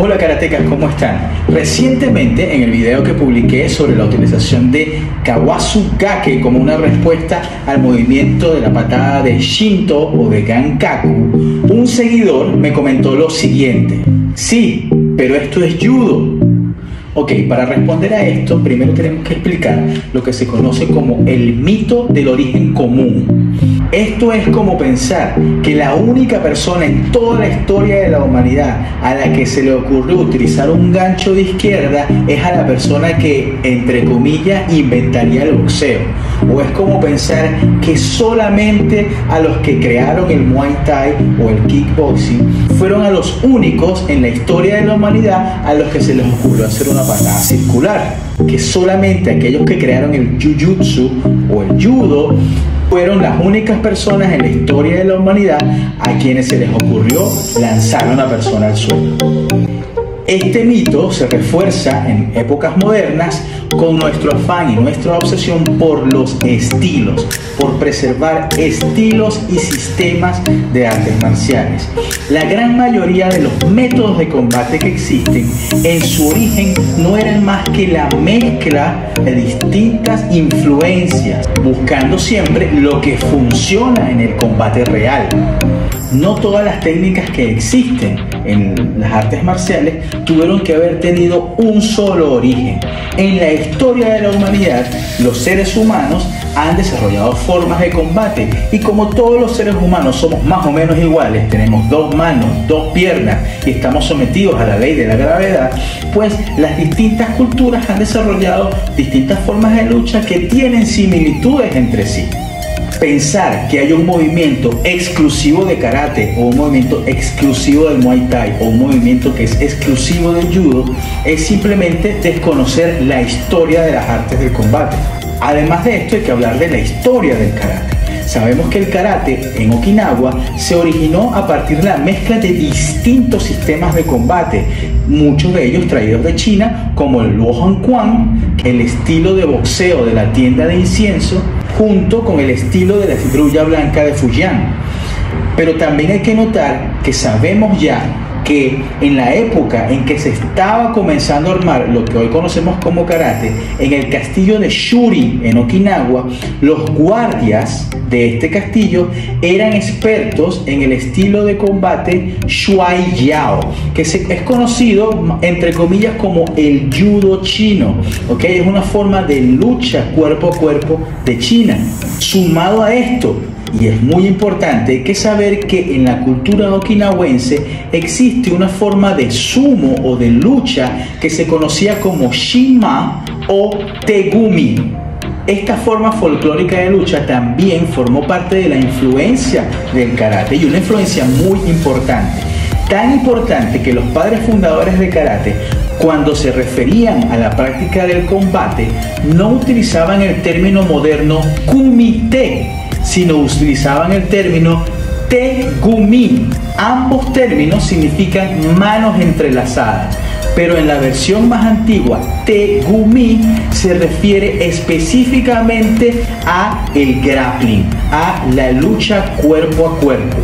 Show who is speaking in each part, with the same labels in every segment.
Speaker 1: Hola karatecas, ¿cómo están? Recientemente en el video que publiqué sobre la utilización de Kawasu Gake como una respuesta al movimiento de la patada de Shinto o de Gankaku, un seguidor me comentó lo siguiente. Sí, pero esto es judo. Ok, para responder a esto, primero tenemos que explicar lo que se conoce como el mito del origen común. Esto es como pensar que la única persona en toda la historia de la humanidad a la que se le ocurrió utilizar un gancho de izquierda es a la persona que, entre comillas, inventaría el boxeo. O es como pensar que solamente a los que crearon el Muay Thai o el kickboxing fueron a los únicos en la historia de la humanidad a los que se les ocurrió hacer una patada circular. Que solamente aquellos que crearon el Jujutsu o el Judo fueron las únicas personas en la historia de la humanidad a quienes se les ocurrió lanzar una persona al suelo. Este mito se refuerza en épocas modernas con nuestro afán y nuestra obsesión por los estilos, por preservar estilos y sistemas de artes marciales. La gran mayoría de los métodos de combate que existen en su origen no eran más que la mezcla de distintas influencias, buscando siempre lo que funciona en el combate real no todas las técnicas que existen en las artes marciales tuvieron que haber tenido un solo origen. En la historia de la humanidad, los seres humanos han desarrollado formas de combate y como todos los seres humanos somos más o menos iguales, tenemos dos manos, dos piernas y estamos sometidos a la ley de la gravedad, pues las distintas culturas han desarrollado distintas formas de lucha que tienen similitudes entre sí pensar que hay un movimiento exclusivo de karate o un movimiento exclusivo del muay thai o un movimiento que es exclusivo del judo es simplemente desconocer la historia de las artes del combate. Además de esto hay que hablar de la historia del karate. Sabemos que el karate en Okinawa se originó a partir de la mezcla de distintos sistemas de combate, muchos de ellos traídos de China, como el Luohan Quan, el estilo de boxeo de la tienda de incienso, junto con el estilo de la citrulla blanca de Fujian. Pero también hay que notar que sabemos ya que en la época en que se estaba comenzando a armar lo que hoy conocemos como karate, en el castillo de Shuri, en Okinawa, los guardias de este castillo eran expertos en el estilo de combate Shuai Yao, que es conocido entre comillas como el judo chino, ¿ok? Es una forma de lucha cuerpo a cuerpo de China. Sumado a esto, y es muy importante, que saber que en la cultura okinawense existe una forma de sumo o de lucha que se conocía como Shima o Tegumi. Esta forma folclórica de lucha también formó parte de la influencia del karate y una influencia muy importante. Tan importante que los padres fundadores de karate cuando se referían a la práctica del combate, no utilizaban el término moderno kumite, sino utilizaban el término tegumi. Ambos términos significan manos entrelazadas, pero en la versión más antigua, tegumi se refiere específicamente a el grappling, a la lucha cuerpo a cuerpo,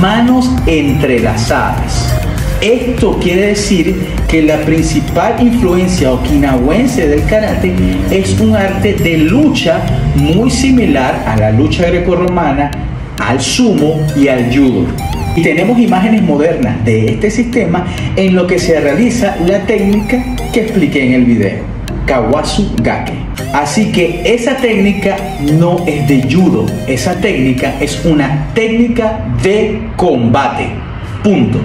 Speaker 1: manos entrelazadas. Esto quiere decir que la principal influencia okinawense del karate es un arte de lucha muy similar a la lucha grecorromana, al sumo y al judo. Y tenemos imágenes modernas de este sistema en lo que se realiza la técnica que expliqué en el video, Kawasu Gake. Así que esa técnica no es de judo, esa técnica es una técnica de combate. Punto.